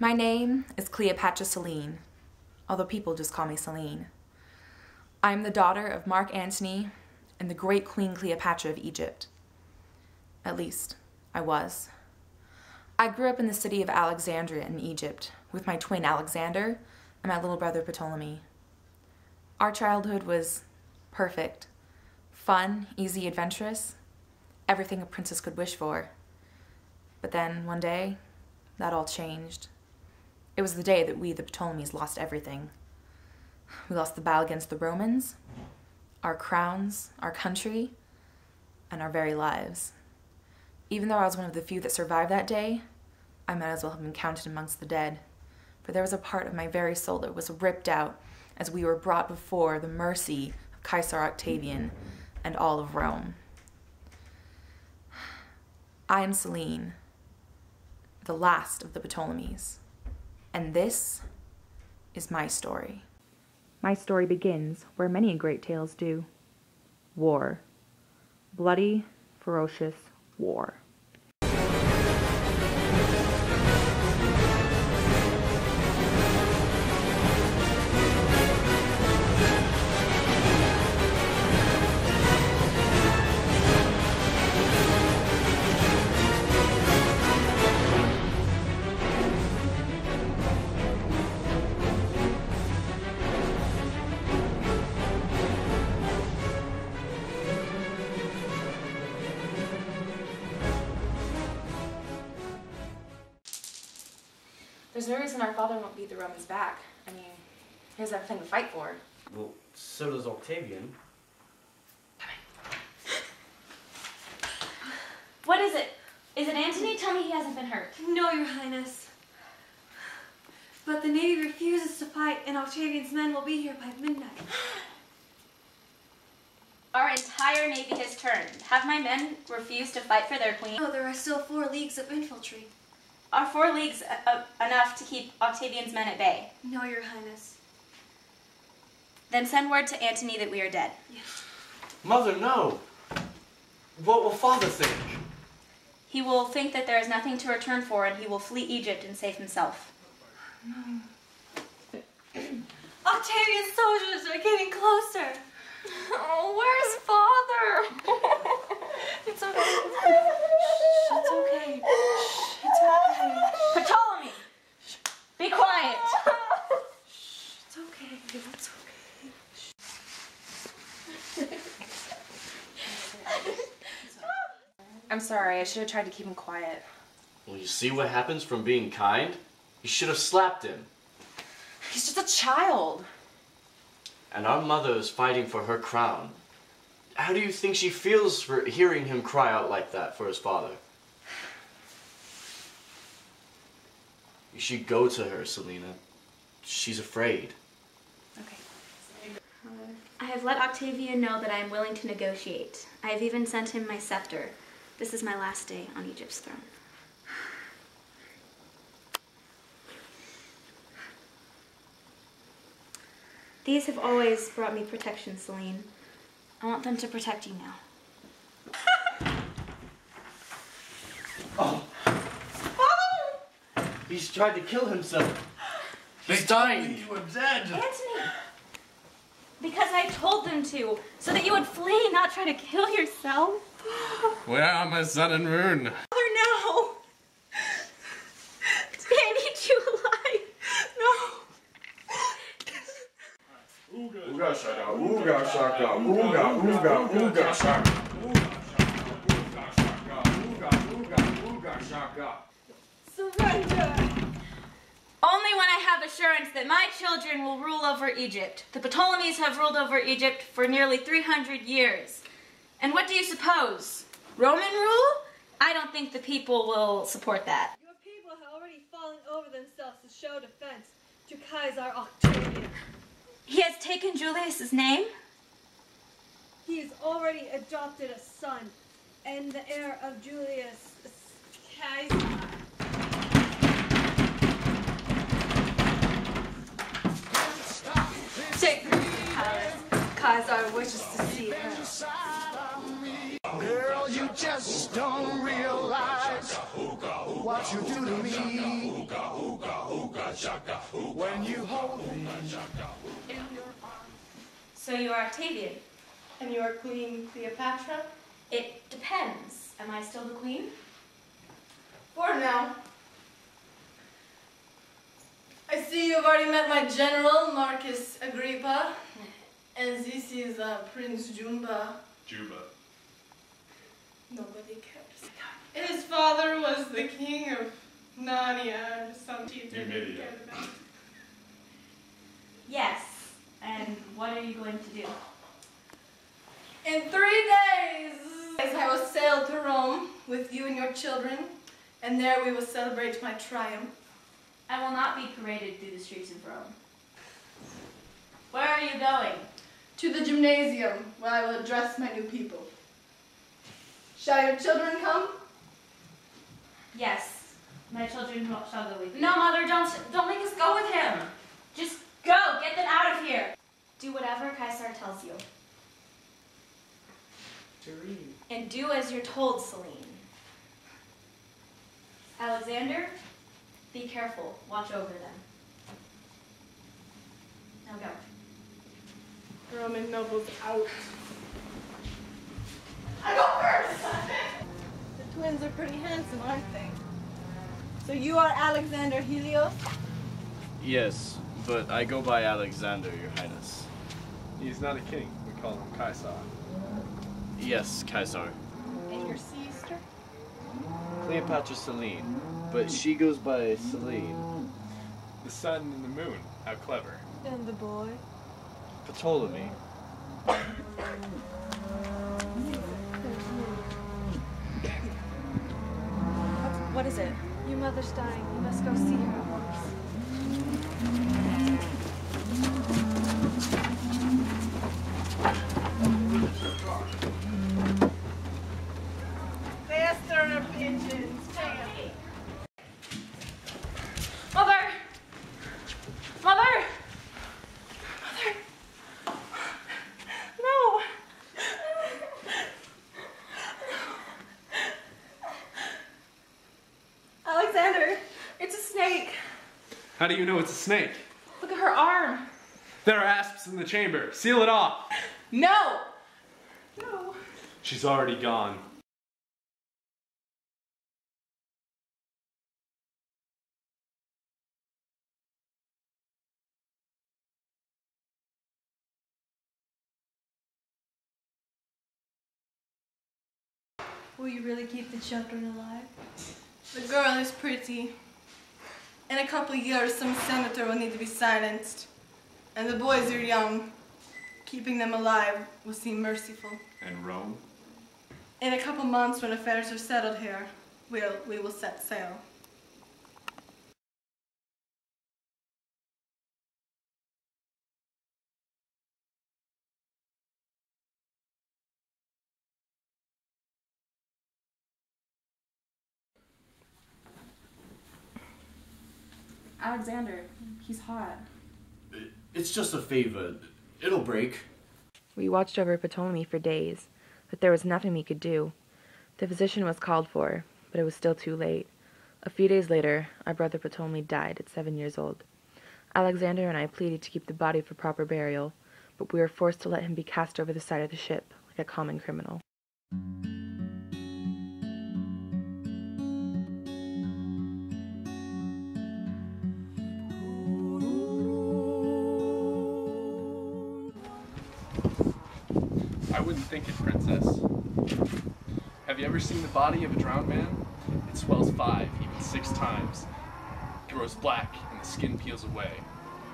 My name is Cleopatra Selene, although people just call me Selene. I am the daughter of Mark Antony and the great Queen Cleopatra of Egypt. At least, I was. I grew up in the city of Alexandria in Egypt with my twin Alexander and my little brother Ptolemy. Our childhood was perfect, fun, easy, adventurous, everything a princess could wish for. But then, one day, that all changed. It was the day that we, the Ptolemies, lost everything. We lost the battle against the Romans, our crowns, our country, and our very lives. Even though I was one of the few that survived that day, I might as well have been counted amongst the dead, for there was a part of my very soul that was ripped out as we were brought before the mercy of Caesar Octavian and all of Rome. I am Selene, the last of the Ptolemies, and this is my story. My story begins where many great tales do war. Bloody, ferocious war. There's no reason our father won't beat the Romans back. I mean, he has everything to fight for. Well, so does Octavian. What is it? Is it Antony? Tell me he hasn't been hurt. No, Your Highness. But the Navy refuses to fight, and Octavian's men will be here by midnight. Our entire navy has turned. Have my men refused to fight for their queen? No, there are still four leagues of infantry. Are four leagues uh, uh, enough to keep Octavian's men at bay? No, Your Highness. Then send word to Antony that we are dead. Mother, no! What will father think? He will think that there is nothing to return for, and he will flee Egypt and save himself. Octavian's soldiers are getting closer. Oh, where's father? It's okay. Shh, it's okay. Shh, it's okay. Ptolemy! Be quiet! Shh, It's okay. It's okay. I'm sorry, I should have tried to keep him quiet. Well, you see what happens from being kind? You should have slapped him. He's just a child. And our mother is fighting for her crown. How do you think she feels for hearing him cry out like that for his father? You should go to her, Selena. She's afraid. Okay. I have let Octavian know that I am willing to negotiate. I have even sent him my scepter. This is my last day on Egypt's throne. These have always brought me protection, Selene. I want them to protect you now. He's tried to kill himself. He's dying. You were dead. Antony! Because I told them to, so that you would flee, not try to kill yourself. Where are my sun and moon? Mother, no. I need you alive. No. Ooga shaka, ooga shaka, ooga, ooga, ooga shaka. Ooga, ooga, ooga shaka. Only when I have assurance that my children will rule over Egypt. The Ptolemies have ruled over Egypt for nearly 300 years. And what do you suppose? Roman rule? I don't think the people will support that. Your people have already fallen over themselves to show defense to Caesar Octavian. He has taken Julius's name? He has already adopted a son and the heir of Julius Caesar. Palace. Caesar wishes to see her. Girl, you just don't realize what you do to me. When you hold me in your So you are Octavian. And you are Queen Cleopatra? It depends. Am I still the queen? For now. I see you've already met my general, Marcus Agrippa. And this is uh, Prince Jumba. Juba. Nobody cares. His father was the king of Narnia or something. Numidia. Yes. And what are you going to do? In three days, I will sail to Rome with you and your children, and there we will celebrate my triumph. I will not be paraded through the streets of Rome. Where are you going? To the gymnasium, where I will address my new people. Shall your children come? Yes. My children will- shall go with you. No, Mother, don't, don't make us go with him. Just go! Get them out of here! Do whatever Caesar tells you. And do as you're told, Selene. Alexander, be careful. Watch over them. Now go. Roman nobles out. I go first! The twins are pretty handsome, aren't they? So you are Alexander Helios? Yes, but I go by Alexander, Your Highness. He's not a king. We call him Caesar. Yes, Caesar. And your sister? Cleopatra Selene, but she goes by Selene. The sun and the moon. How clever. And the boy? Ptolemy. What is it? Your mother's dying. You must go see her at once. Faster, pigeons! Mother! Mother! Mother! No! Alexander, it's a snake. How do you know it's a snake? Look at her arm. There are asps in the chamber. Seal it off. No! No. She's already gone. Will you really keep the children alive? The girl is pretty. In a couple years, some senator will need to be silenced. And the boys are young. Keeping them alive will seem merciful. And Rome? In a couple months, when affairs are settled here, we'll, we will set sail. Alexander, he's hot. It's just a favor. It'll break. We watched over Ptolemy for days, but there was nothing we could do. The physician was called for, but it was still too late. A few days later, our brother Ptolemy died at seven years old. Alexander and I pleaded to keep the body for proper burial, but we were forced to let him be cast over the side of the ship like a common criminal. I wouldn't think it, princess. Have you ever seen the body of a drowned man? It swells five, even six times. It grows black and the skin peels away.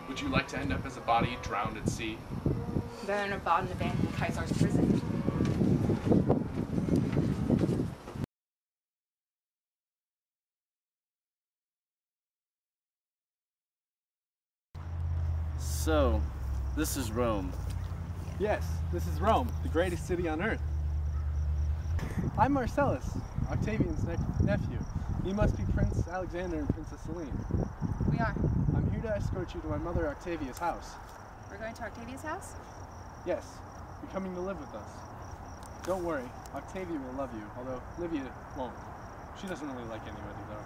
Would you like to end up as a body drowned at sea? Then about an abandoned Caesar's prison. So, this is Rome. Yes, this is Rome, the greatest city on earth. I'm Marcellus, Octavian's ne- nephew. You must be Prince Alexander and Princess Selene. We are. I'm here to escort you to my mother Octavia's house. We're going to Octavia's house? Yes, you're coming to live with us. Don't worry, Octavia will love you, although Livia won't. She doesn't really like anybody though.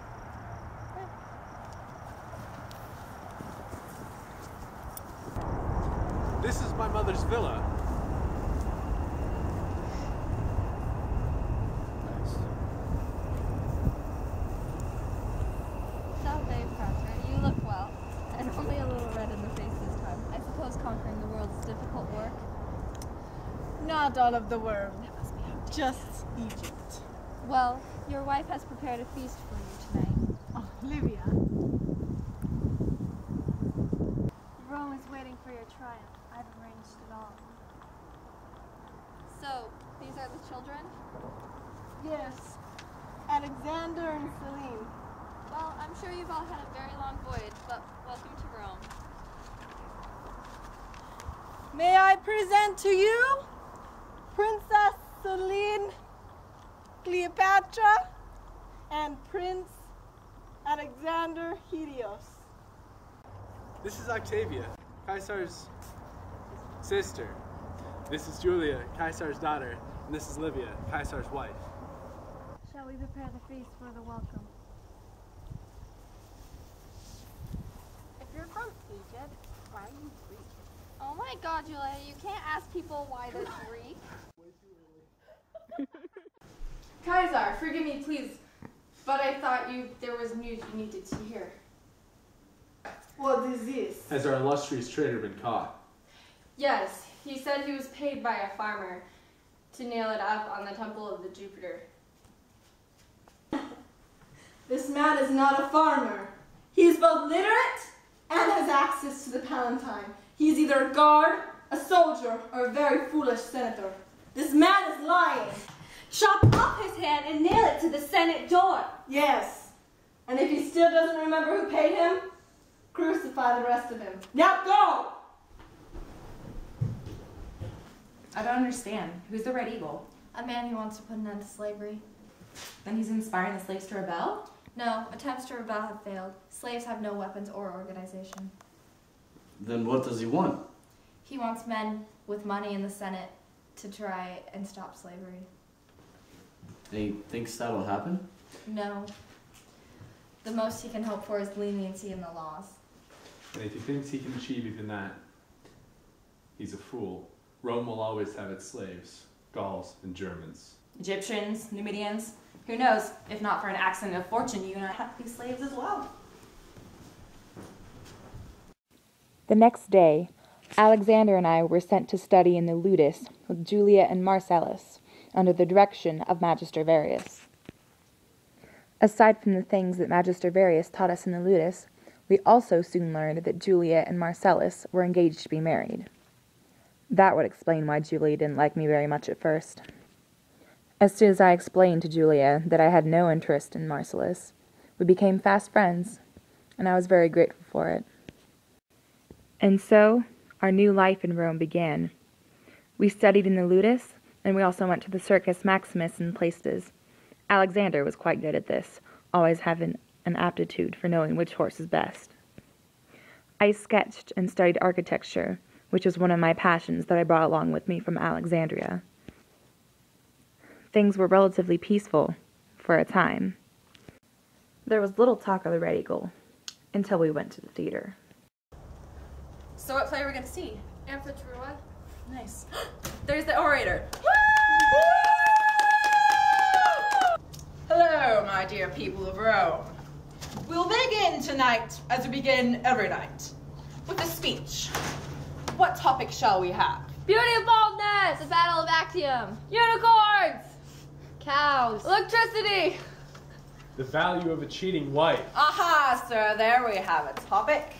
This is my mother's villa. Salve, Pater. You look well. And only a little red in the face this time. I suppose conquering the world is difficult work. Not all of the world. Just Egypt. Well, your wife has prepared a feast for you tonight. Oh, Livia. Rome is waiting for your triumph. I've arranged it all. So, these are the children? Yes. Alexander and Selene. Well, I'm sure you've all had a very long voyage, but welcome to Rome. May I present to you Princess Selene Cleopatra and Prince Alexander Helios. This is Octavia, Caesar's sister. This is Julia, Caesar's daughter. And this is Livia, Caesar's wife. Shall we prepare the feast for the welcome? If you're from Egypt, why are you Greek? Oh my god, Julia, you can't ask people why they're Greek. Kaiser, forgive me, please. But I thought you there was news you needed to hear. What is this? Has our illustrious trader been caught? Yes, he said he was paid by a farmer to nail it up on the temple of the Jupiter. This man is not a farmer. He is both literate and has access to the Palatine. He is either a guard, a soldier, or a very foolish senator. This man is lying. Chop off his hand and nail it to the Senate door. Yes. And if he still doesn't remember who paid him, crucify the rest of him. Now go! I don't understand. Who's the Red Eagle? A man who wants to put an end to slavery. Then he's inspiring the slaves to rebel? No, attempts to rebel have failed. Slaves have no weapons or organization. Then what does he want? He wants men with money in the Senate to try and stop slavery. And he thinks that'll happen? No. The most he can hope for is leniency in the laws. And if he thinks he can achieve even that, he's a fool. Rome will always have its slaves, Gauls and Germans. Egyptians, Numidians. Who knows? If not for an accident of fortune, you're gonna have to be slaves as well. The next day, Alexander and I were sent to study in the Ludus with Julia and Marcellus under the direction of Magister Varius. Aside from the things that Magister Varius taught us in the Ludus, we also soon learned that Julia and Marcellus were engaged to be married. That would explain why Julia didn't like me very much at first. As soon as I explained to Julia that I had no interest in Marcellus, we became fast friends, and I was very grateful for it. And so, our new life in Rome began. We studied in the Ludus, and we also went to the Circus Maximus and Places. Alexander was quite good at this, always having an aptitude for knowing which horse is best. I sketched and studied architecture, which was one of my passions that I brought along with me from Alexandria. Things were relatively peaceful for a time. There was little talk of the Red Eagle until we went to the theater. So what play are we gonna see? Amphitruo. Nice. There's the orator. Hello, my dear people of Rome. We'll begin tonight, as we begin every night, with a speech. What topic shall we have? Beauty of baldness! The battle of Actium! Unicorns! Cows! Electricity! The value of a cheating wife. Aha, sir, there we have a topic.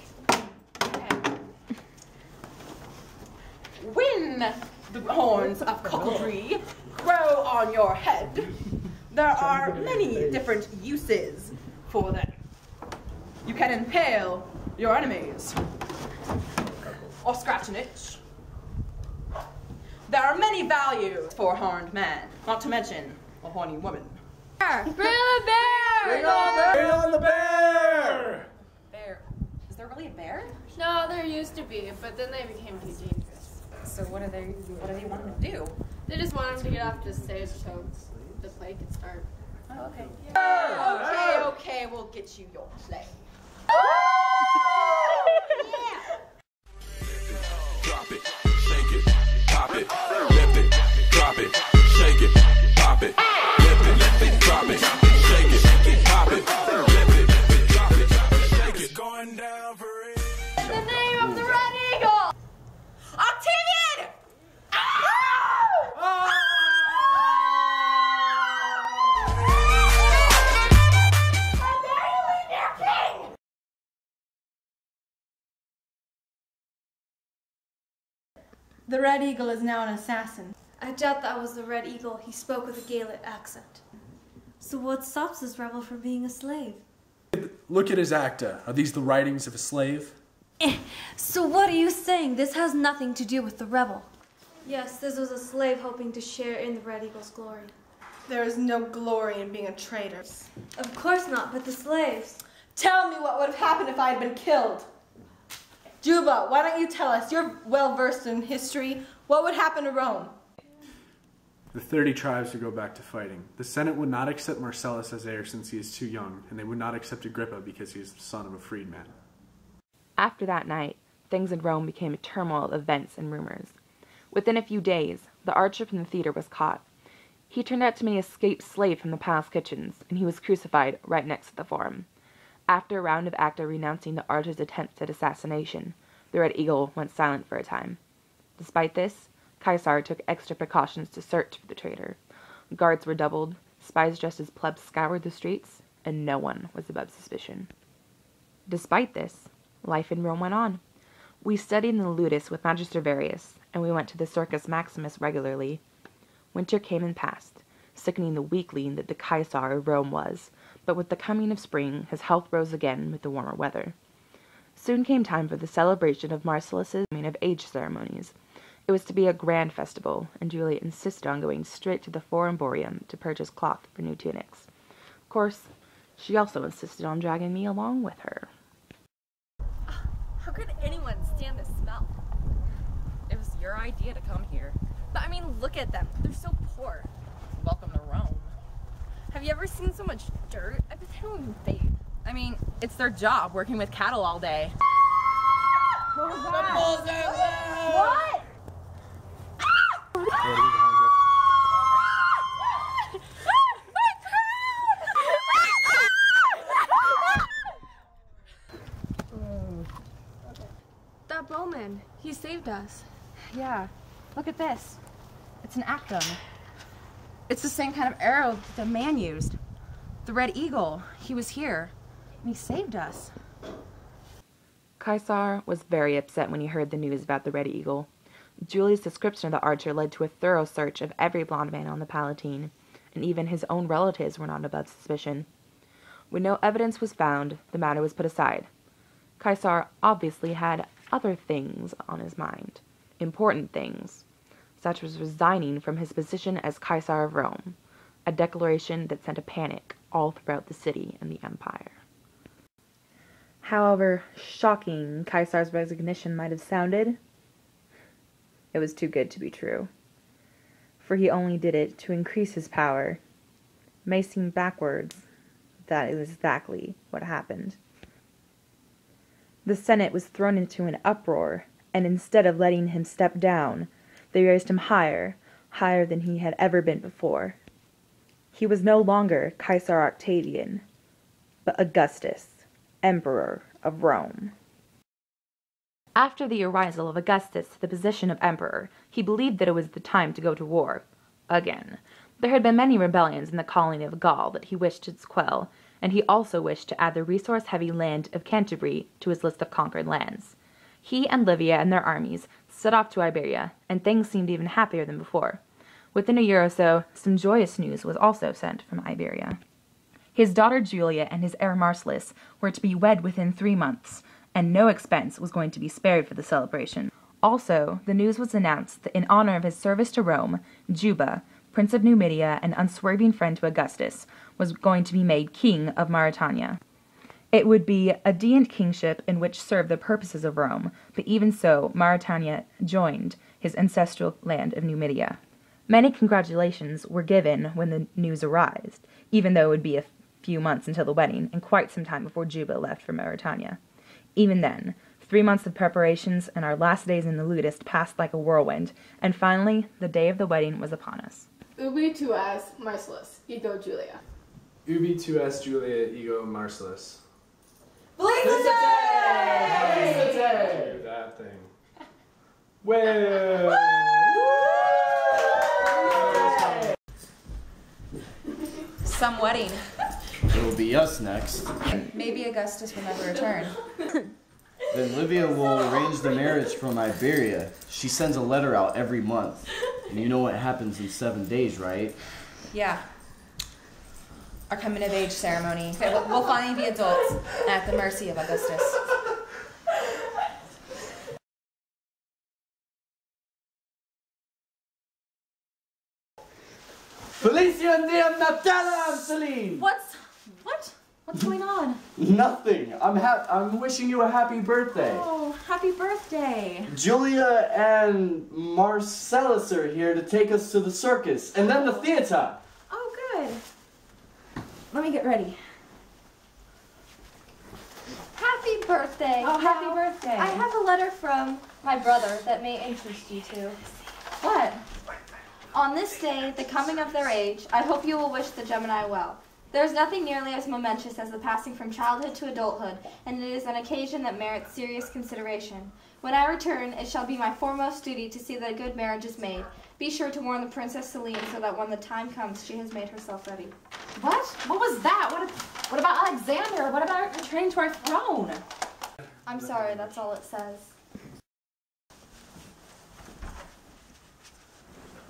When the horns of cocklery grow on your head, there are many different uses for them. You can impale your enemies or scratch an itch. There are many values for a horned man, not to mention a horny woman. Bring on the bear! Bring on the- Bring on the bear! Bear. Is there really a bear? No, there used to be, but then they became too dangerous. So what are they? What do they want him to do? They just want him to get off the stage so the play can start. Oh, okay. Okay. We'll get you your play. Drop it, shake it, pop it, lift it, drop it, The Red Eagle is now an assassin. I doubt that was the Red Eagle. He spoke with a Gaelic accent. So what stops this rebel from being a slave? Look at his acta. Uh, are these the writings of a slave? Eh, so what are you saying? This has nothing to do with the rebel. Yes, this was a slave hoping to share in the Red Eagle's glory. There is no glory in being a traitor. Of course not, but the slaves. Tell me what would have happened if I had been killed. Juba, why don't you tell us? You're well versed in history. What would happen to Rome? The 30 tribes would go back to fighting. The Senate would not accept Marcellus as heir since he is too young, and they would not accept Agrippa because he is the son of a freedman. After that night, things in Rome became a turmoil of events and rumors. Within a few days, the archer from the theater was caught. He turned out to be an escaped slave from the palace kitchens, and he was crucified right next to the forum. After a round of acta renouncing the archer's attempts at assassination, the Red Eagle went silent for a time. Despite this, Caesar took extra precautions to search for the traitor. Guards were doubled, spies dressed as plebs scoured the streets, and no one was above suspicion. Despite this, life in Rome went on. We studied in the Ludus with Magister Varius, and we went to the Circus Maximus regularly. Winter came and passed, sickening the weakling that the Caesar of Rome was, but with the coming of spring his health rose again with the warmer weather. Soon came time for the celebration of Marcellus's coming of age ceremonies. It was to be a grand festival, and Julia insisted on going straight to the Forum Boarium to purchase cloth for new tunics. Of course, she also insisted on dragging me along with her. How could anyone stand the smell? It was your idea to come here. But I mean, look at them. They're so poor. Welcome to Rome. Have you ever seen so much dirt? I bet they don't even bathe. I mean, it's their job working with cattle all day. What was that? What? That bowman, he saved us. Yeah. Look at this. It's an actum. It's the same kind of arrow that the man used. The red eagle. He was here. And he saved us. Caesar was very upset when he heard the news about the Red Eagle. Julie's description of the archer led to a thorough search of every blond man on the Palatine, and even his own relatives were not above suspicion. When no evidence was found, the matter was put aside. Caesar obviously had other things on his mind, important things, such as resigning from his position as Caesar of Rome, a declaration that sent a panic all throughout the city and the empire. However shocking Caesar's resignation might have sounded, it was too good to be true. For he only did it to increase his power. May seem backwards, that is exactly what happened. The Senate was thrown into an uproar, and instead of letting him step down, they raised him higher, higher than he had ever been before. He was no longer Caesar Octavian, but Augustus, Emperor of Rome. After the arisal of Augustus to the position of emperor, he believed that it was the time to go to war. Again. There had been many rebellions in the colony of Gaul that he wished to quell, and he also wished to add the resource heavy land of Cantabria to his list of conquered lands. He and Livia and their armies set off to Iberia, and things seemed even happier than before. Within a year or so, some joyous news was also sent from Iberia. His daughter Julia and his heir Marcellus were to be wed within three months, and no expense was going to be spared for the celebration. Also, the news was announced that in honor of his service to Rome, Juba, Prince of Numidia and unswerving friend to Augustus, was going to be made King of Mauretania. It would be a deant kingship in which served the purposes of Rome, but even so, Mauretania joined his ancestral land of Numidia. Many congratulations were given when the news arrived, even though it would be a few months until the wedding, and quite some time before Juba left for Mauretania. Even then, three months of preparations and our last days in the Ludist passed like a whirlwind, and finally, the day of the wedding was upon us. Ubi tu as Marcellus, ego Julia. Ubi tu es Julia ego Marcellus. Felicity! Do that thing. Well. Some wedding. It'll be us next. Maybe Augustus will never return. Then Livia will arrange the marriage from Iberia. She sends a letter out every month. And you know what happens in seven days, right? Yeah. Our coming of age ceremony. Okay, we'll, we'll finally be adults at the mercy of Augustus. Felicia Diem Natalam, Selene! What's what? What's going on? Nothing. I'm ha- I'm wishing you a happy birthday. Oh, happy birthday. Julia and Marcellus are here to take us to the circus and then the theater. Oh, good. Let me get ready. Happy birthday. Oh, happy birthday. I have a letter from my brother that may interest you too. What? On this day, the coming of their age, I hope you will wish the Gemini well. There is nothing nearly as momentous as the passing from childhood to adulthood, and it is an occasion that merits serious consideration. When I return, it shall be my foremost duty to see that a good marriage is made. Be sure to warn the Princess Selene so that when the time comes, she has made herself ready. What? What was that? What, what about Alexander? What about returning to our throne? I'm sorry, that's all it says.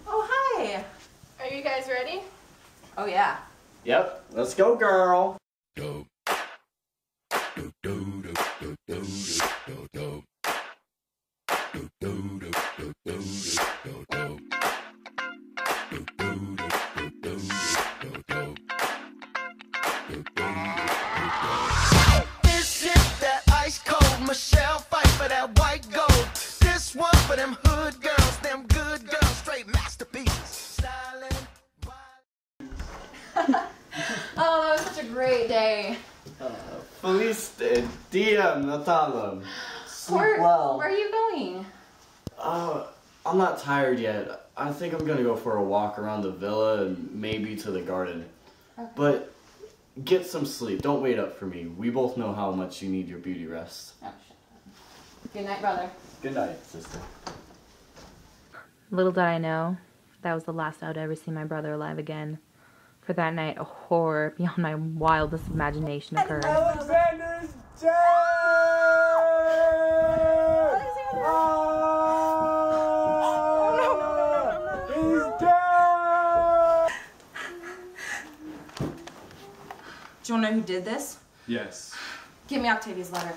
Oh, hi. Are you guys ready? Oh, yeah. Yep, let's go, girl. Diem Natalam. Sleep Where, well. where are you going? Uh, I'm not tired yet. I think I'm gonna go for a walk around the villa and maybe to the garden. But get some sleep. Don't wait up for me. We both know how much you need your beauty rest. Good night, brother. Good night, sister. Little did I know, that was the last I would ever see my brother alive again. For that night, a horror beyond my wildest imagination occurred. Alexander's dead! He's dead! Do you want to know who did this? Yes. Give me Octavia's letter.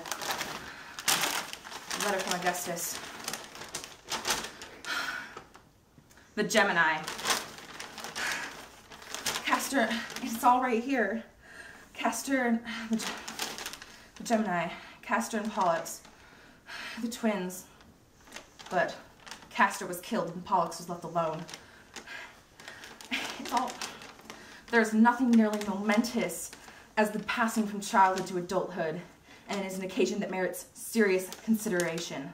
letter from Augustus. The Gemini. Castor, it's all right here. Castor and the, Ge- the Gemini, Castor and Pollux, the twins. But Castor was killed and Pollux was left alone. It's all. There's nothing nearly momentous as the passing from childhood to adulthood, and it is an occasion that merits serious consideration.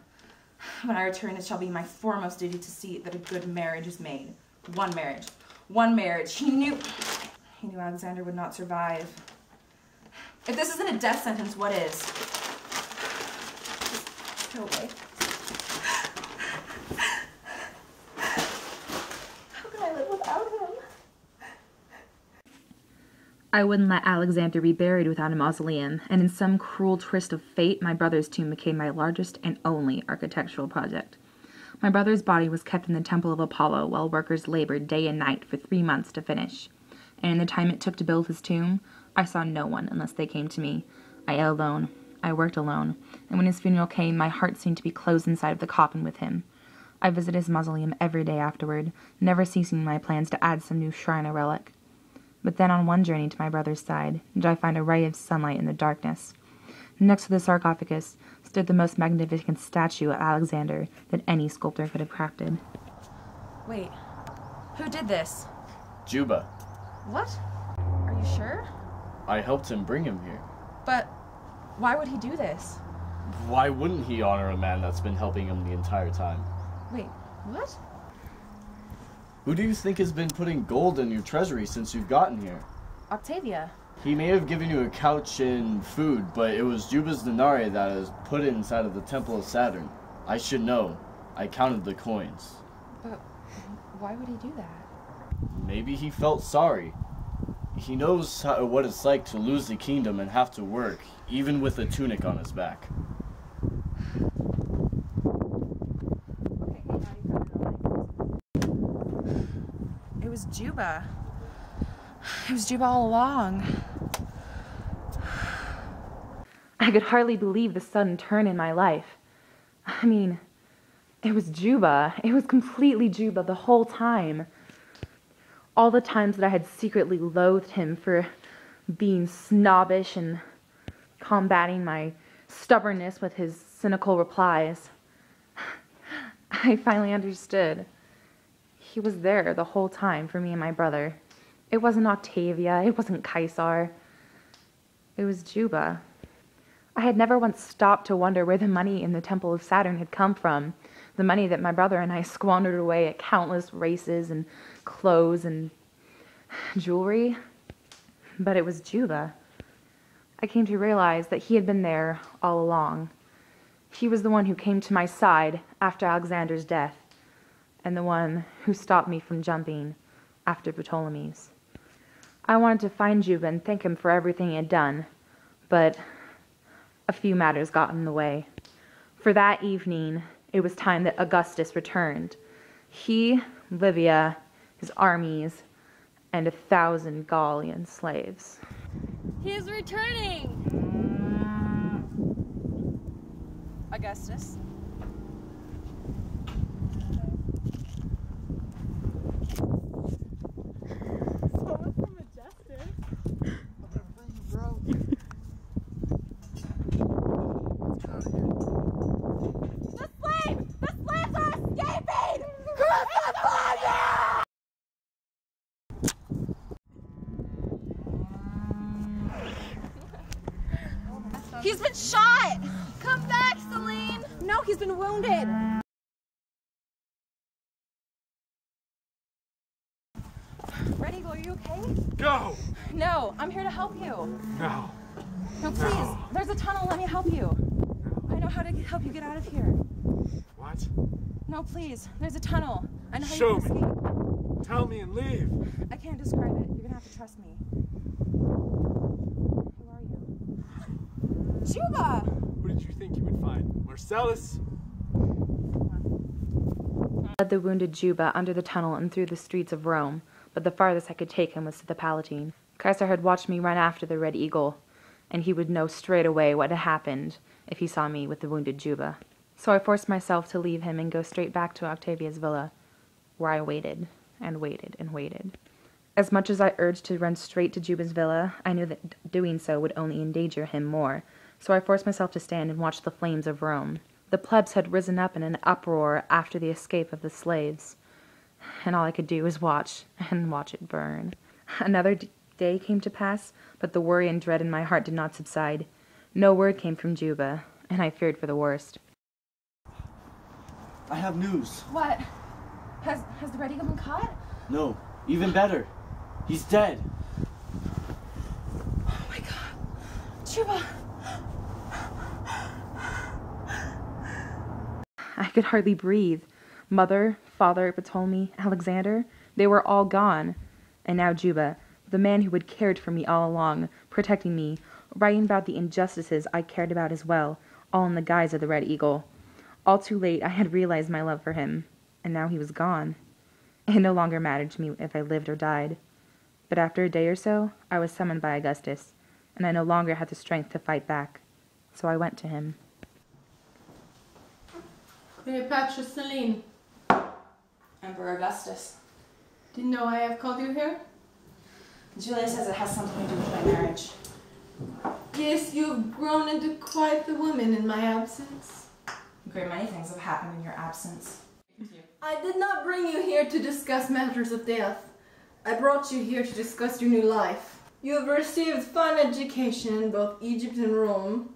When I return, it shall be my foremost duty to see that a good marriage is made. One marriage. One marriage. He knew. He knew Alexander would not survive. If this isn't a death sentence, what is? Just go away. I live without him? I wouldn't let Alexander be buried without a mausoleum, and in some cruel twist of fate, my brother's tomb became my largest and only architectural project. My brother's body was kept in the Temple of Apollo while workers labored day and night for three months to finish. And in the time it took to build his tomb, I saw no one unless they came to me. I ate alone. I worked alone. And when his funeral came, my heart seemed to be closed inside of the coffin with him. I visited his mausoleum every day afterward, never ceasing my plans to add some new shrine or relic. But then on one journey to my brother's side, did I find a ray of sunlight in the darkness. Next to the sarcophagus stood the most magnificent statue of Alexander that any sculptor could have crafted. Wait, who did this? Juba. What? Are you sure? I helped him bring him here. But why would he do this? Why wouldn't he honor a man that's been helping him the entire time? Wait, what? Who do you think has been putting gold in your treasury since you've gotten here? Octavia. He may have given you a couch and food, but it was Juba's denarii that is put inside of the Temple of Saturn. I should know. I counted the coins. But why would he do that? Maybe he felt sorry. He knows how, what it's like to lose the kingdom and have to work, even with a tunic on his back. It was Juba. It was Juba all along. I could hardly believe the sudden turn in my life. I mean, it was Juba. It was completely Juba the whole time. All the times that I had secretly loathed him for being snobbish and combating my stubbornness with his cynical replies. I finally understood. He was there the whole time for me and my brother. It wasn't Octavia, it wasn't Caesar. It was Juba. I had never once stopped to wonder where the money in the Temple of Saturn had come from. The money that my brother and I squandered away at countless races and clothes and jewelry. But it was Juba. I came to realize that he had been there all along. He was the one who came to my side after Alexander's death, and the one who stopped me from jumping after Ptolemy's. I wanted to find Juba and thank him for everything he had done, but a few matters got in the way. For that evening, it was time that Augustus returned. He, Livia, his armies, and a thousand Gallian slaves. He is returning! Augustus. The slave! The slaves are escaping! Crucify them! He's been shot! Come back, Selene! No, he's been wounded! Red Eagle, are you okay? Go! No, I'm here to help you. No. No, please. There's a tunnel. Let me help you. No. I know how to help you get out of here. What? No, please. There's a tunnel. I know how Show you can me. escape. Tell me and leave. I can't describe it. You're gonna have to trust me. Who are you? Juba! Who did you think you would find? Marcellus? led the wounded Juba under the tunnel and through the streets of Rome, but the farthest I could take him was to the Palatine. Caesar had watched me run after the Red Eagle, and he would know straight away what had happened if he saw me with the wounded Juba. So I forced myself to leave him and go straight back to Octavia's villa, where I waited and waited and waited. As much as I urged to run straight to Juba's villa, I knew that doing so would only endanger him more, so I forced myself to stand and watch the flames of Rome. The plebs had risen up in an uproar after the escape of the slaves, and all I could do was watch and watch it burn. Another day came to pass, but the worry and dread in my heart did not subside. No word came from Juba, and I feared for the worst. I have news. What? Has has the Red been caught? No, even better. He's dead. Oh my god. Juba! I could hardly breathe. Mother, father, Ptolemy, Alexander, they were all gone. And now Juba, the man who had cared for me all along, protecting me, writing about the injustices I cared about as well, all in the guise of the Red Eagle. All too late, I had realized my love for him, and now he was gone. It no longer mattered to me if I lived or died. But after a day or so, I was summoned by Augustus, and I no longer had the strength to fight back. So I went to him. Cleopatra Selene. Emperor Augustus. Do you know why I've called you here? Julia says it has something to do with my marriage. Yes, you've grown into quite the woman in my absence. A great many things have happened in your absence. I did not bring you here to discuss matters of death. I brought you here to discuss your new life. You have received fine education in both Egypt and Rome,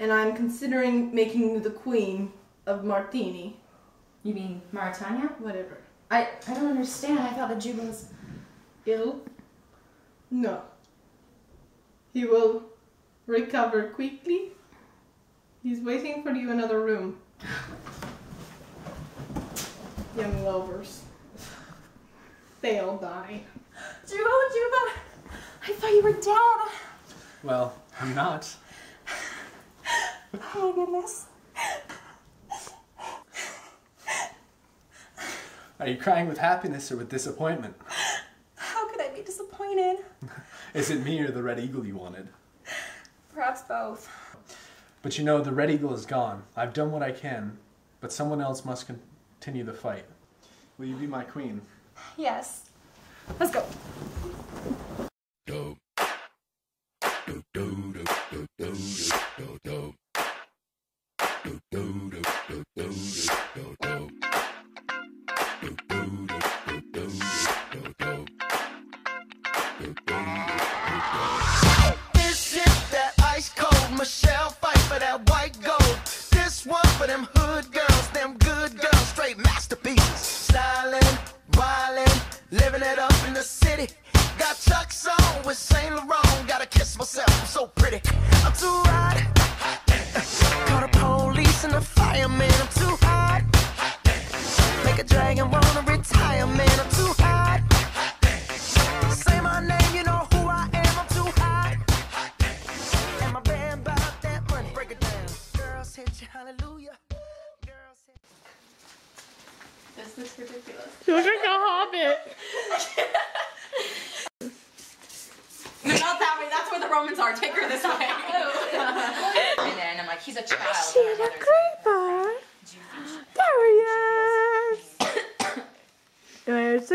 and I'm considering making you the queen of Martini. You mean Mauretania? Whatever. I, I don't understand. I thought the Jew was ill. No. He will recover quickly. He's waiting for you in another room. Young lovers. They all die. Juba, Juba! I thought you were dead. Well, I'm not. Oh my goodness. Are you crying with happiness or with disappointment? How could I be disappointed? Is it me or the red eagle you wanted? Perhaps both. But you know, the red eagle is gone. I've done what I can, but someone else must continue the fight. Will you be my queen? Yes. Let's go.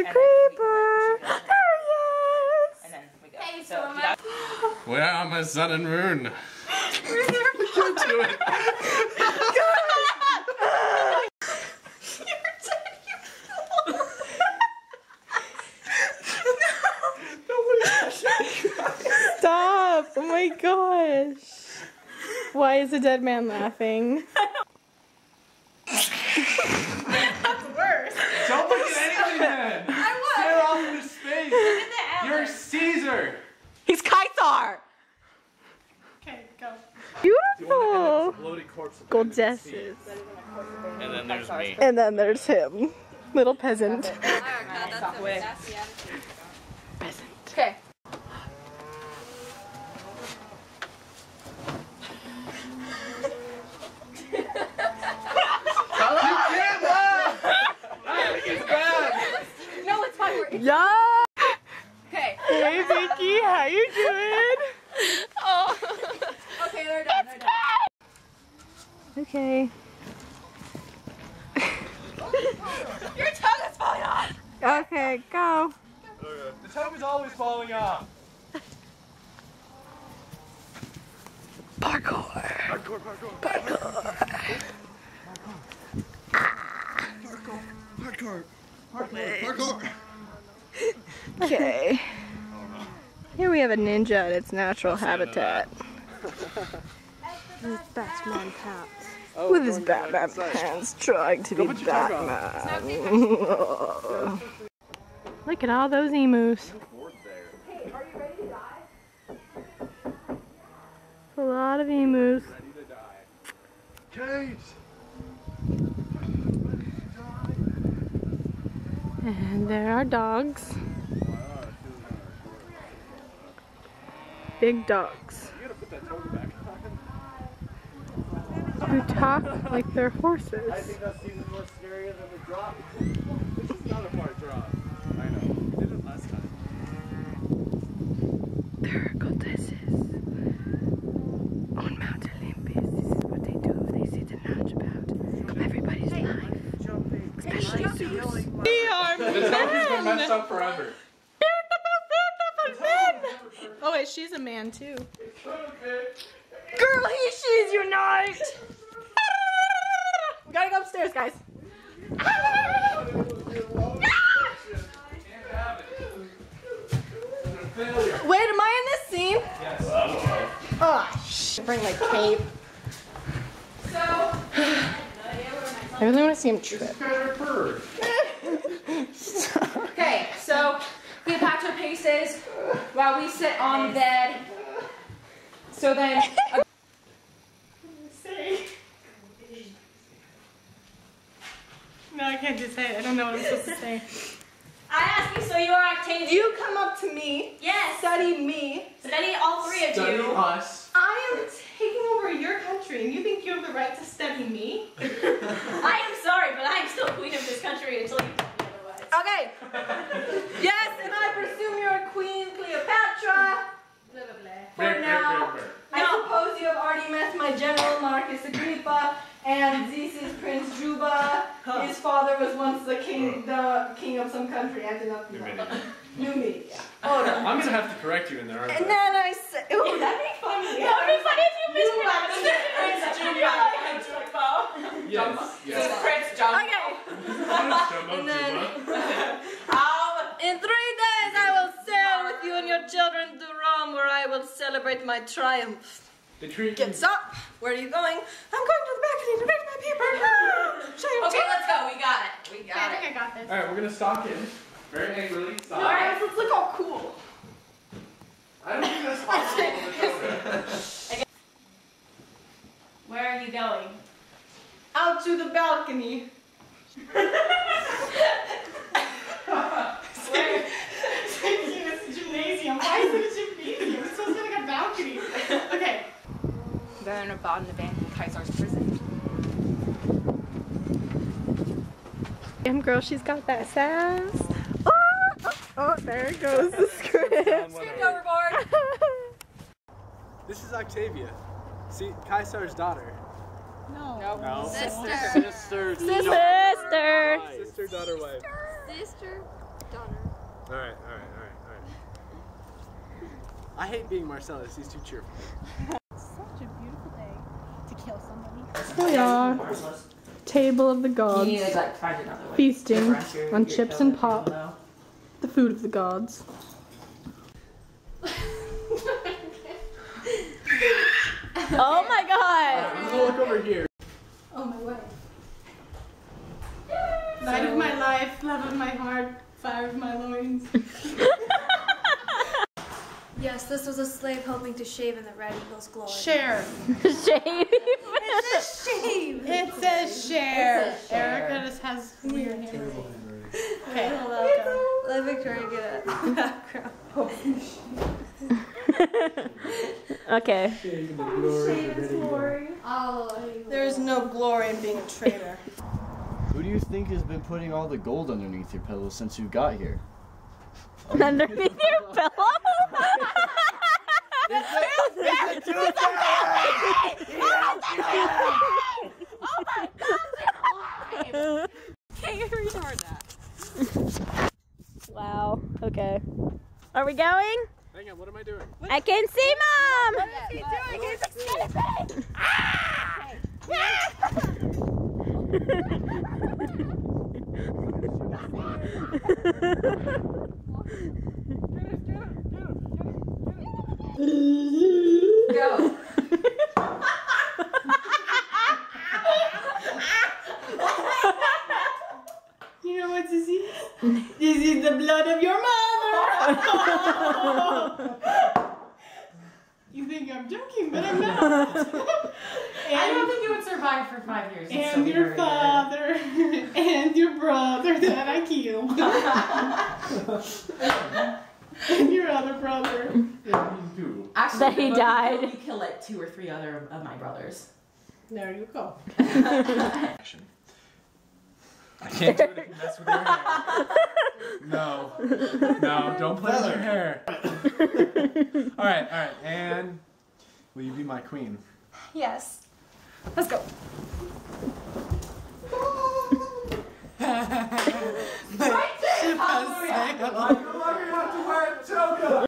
A creeper. There he is. And then we go. Hey, so, so Where are my sun and moon? Stop! Oh my gosh. Why is the dead man laughing? That's worse. Don't look at anything then! I Sail off into space! You're Caesar! He's Caesar. Okay, go. Beautiful. Goddesses. And then there's me. And then there's him. Little peasant. Okay. No, it's fine. We're Yeah! Okay. Hey Vicky, how you doing? Oh. Okay, they're done. They're done. Okay. Your tongue is falling off. Okay, go. The tongue is always falling off. Parkour. Parkour, parkour. Parkour. Parkour. Parkour. Okay. Here we have a ninja at its natural habitat. His Batman pants. With his Batman pants, trying to be Batman. Look at all those emus. A lot of emus. Kate! And there are dogs. Big dogs. Who talk like they're horses. I think that season's more scarier than the drop. This is not a part drop. I know. We did it last time. There are goddesses on Mount Olympus. This is what they do. They sit and lounge about everybody's life, especially Zeus. We are The tongue has been messed men. up forever. Oh wait, she's a man too. Girl, he, she's unite. We gotta go upstairs, guys. Wait, am I in this scene? Yes. Ah, oh, sh- bring my cape. So, I really want to see him trip. Okay, so Cleopatra paces while we sit on the bed. So then. Say. No, I can't just say it. I don't know what I'm supposed to say. I ask you, so you are Octavian. You come up to me. Yes. Study me. Study all three of Study you. us. I am taking over your country, and you think you have the right to study me? I am sorry, but I am still queen of this country until you tell me otherwise. Okay. yes, and I presume you're Queen Cleopatra. For now, I suppose you have already met my general Marcus Agrippa, and this is Prince Juba. His father was once the king, the king of some country. I do not know. Numidia. Oh no. I'm gonna have to correct you in there, aren't And I? then I said, "Ooh, that'd be funny." That would be funny if you mispronounced mispronounced it. it. Prince Juba. Yes. yes. Prince John. Okay. Jumbo, And then, celebrate my triumph. They treat you. Gets up. Where are you going? I'm going to the balcony to read my paper. Ah. Okay, let's go. We got it. We Okay, got I it. think I got this. All right, we're gonna stalk in. Very angrily. Stop. All right, let's look all cool. I don't think that's possible. Where are you going? Out to the balcony. Where? it's a gymnasium. Why is it a gymnasium? It's supposed to be like a balcony. Okay. Then about the van Kaiser's prison. Damn girl, she's got that sass. Oh, oh, oh, there goes the script. Script overboard. This is Octavia. See, Caesar's daughter. No. No. Sister. Sister. Sister. Sister, daughter, wife. Sister, daughter. All right, all right, all right, all right. I hate being Marcellus. He's too cheerful. Such a beautiful day to kill somebody. Here we are. Table of the gods. You need to like find another way. Feasting your- on your chips and pop. know. The food of the gods. oh my god! I'm gonna look over here. Oh my way. Light of my life, love of my heart, fire of my loins. Yes, this was a slave hoping to shave in the Red Eagle's glory. Share. Shave. It says shave. It says share. It share. Erica just has weird handwriting. Okay. You're welcome. Let Victoria get a background. Okay. Shave its glory. There is no glory in being a traitor. Who do you think has been putting all the gold underneath your pillow since you got here? Underneath your pillow? Can't you retard that? wow. Okay. Are we going? Hang on, what am I doing? I can see mom. What is he doing? He's ah! escaping! Go. You know what this is? This is the blood of your mother! you think I'm joking, but I'm not. I don't think you would survive for five years. and still And be your very good. father and your brother that I killed. and your other brother. Actually, That he but died. You kill like two or three other of my brothers. There you go. Action. I can't do it if you mess with your hair. No. No, don't play with your hair. Alright, alright, and will you be my queen? Yes. Let's go. Ship has sailed.